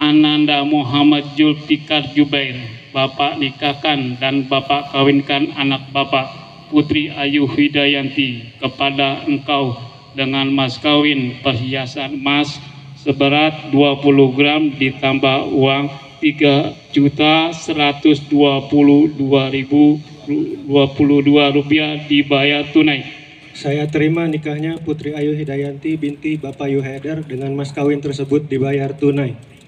Ananda Muhammad Julfikar Jubair, Bapak nikahkan dan Bapak kawinkan anak Bapak Putri Ayu Hidayanti kepada engkau dengan mas kawin perhiasan emas seberat 20 gram ditambah uang 3 juta 122 ribu 22 rupiah dibayar tunai. Saya terima nikahnya Putri Ayu Hidayanti binti Bapak Yu Haidar dengan mas kawin tersebut dibayar tunai.